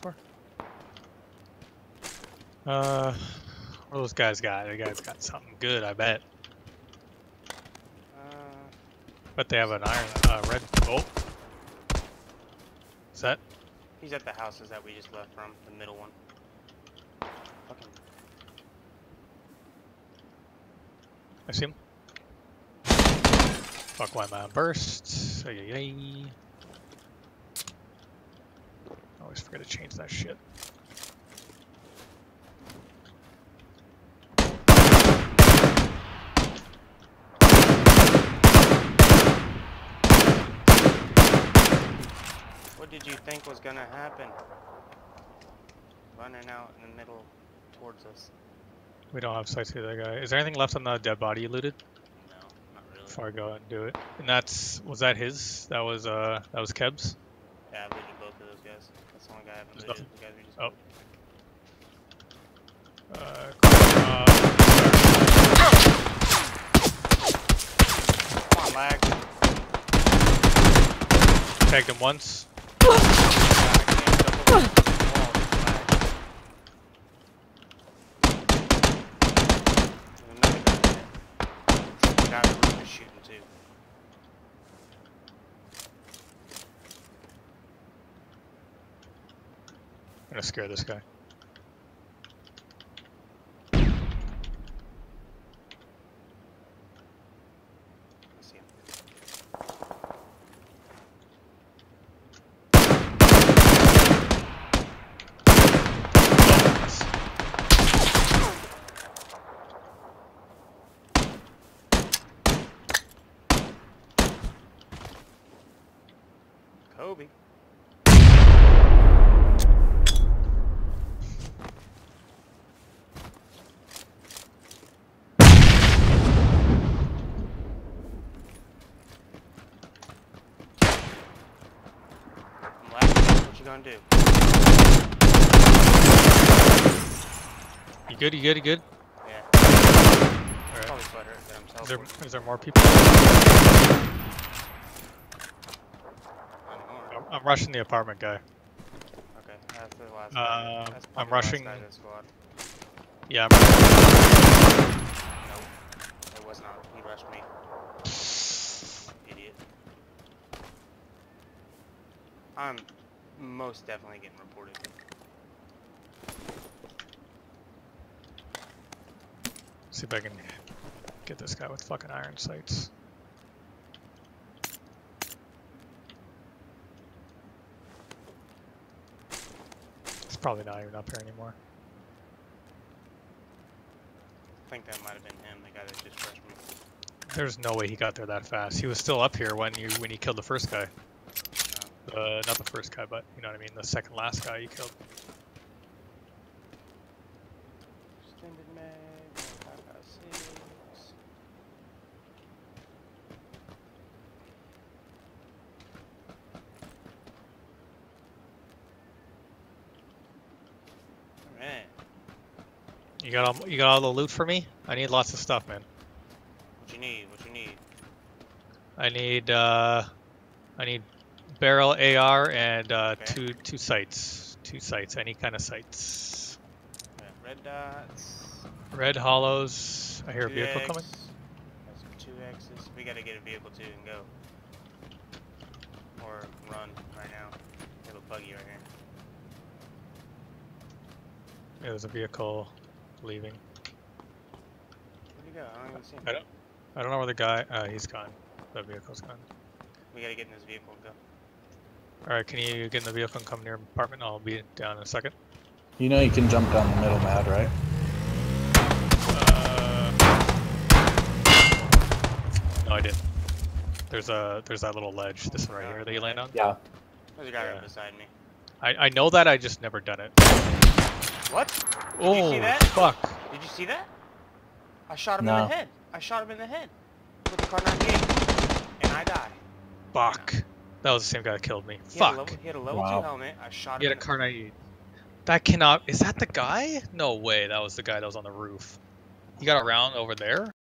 for? Uh, what those guys got? The guys got something good, I bet. Uh, But they have an iron, uh, red bolt. Is that? he's at the houses that we just left from, the middle one. Fucking I see him. Fuck, why am I on burst? Ay, ay, ay. I always forget to change that shit. What did you think was gonna happen? Running out in the middle towards us. We don't have sights of that guy. Is there anything left on the dead body you looted? No, not really. Before I go and do it. And that's was that his? That was uh that was Keb's. Yeah, I looted both of those guys. That's the only guy I haven't looted. The guys we just Oh. looted. Uh, Come on, lag. uh, tagged him once. God, I can't jump over the wall. There's lag. There's another guy there. The guy who was shooting too. I'm gonna scare this guy. Kobe. I'm. What you gonna do? You good? You good? You good? Yeah. Alright. Probably butthurt that I'm Is there, is there more people? I'm, I'm rushing the apartment guy. Okay, that's the last Uh, guy. That's I'm last rushing- guy. Yeah, I'm. It was not. He rushed me. I'm most definitely getting reported. See if I can get this guy with fucking iron sights. He's probably not even up here anymore. I think that might have been him, the guy that just rushed me. There's no way he got there that fast. He was still up here when you when you killed the first guy. Uh, not the first guy, but you know what I mean. The second last guy you killed. Extended mag, 556. Alright. You got all you got all the loot for me? I need lots of stuff, man. What you need? What you need? I need uh, I need barrel AR and uh, Okay. two two sights. Two sights. Any kind of sights. Red dots. Red holos. I hear a vehicle 2X, coming. Two X's. We gotta get a vehicle too and go. Or run right now. We have a buggy right here. Yeah, there's a vehicle leaving. Where'd he go? I don't even see him. I don't. I don't know where the guy. Uh, he's gone. The vehicle's gone. We gotta get in this vehicle and go. All right, can you get in the vehicle and come near apartment? I'll be down in a second. You know you can jump down the middle, Mad, right? Uh, no, I didn't. There's a there's that little ledge. This one right here that you land on. Yeah. There's a guy Yeah. right beside me. I I know that. I just never done it. What? oh you see that? fuck! Did you see that? I shot him No. in the head. I shot him in the head with the Kar 98, and I die. Fuck! That was the same guy that killed me. He had Fuck! level, he had a level Wow. two helmet. I shot He him. had a Kar 98. That cannot. Is that the guy? No way. That was the guy that was on the roof. He got around over there.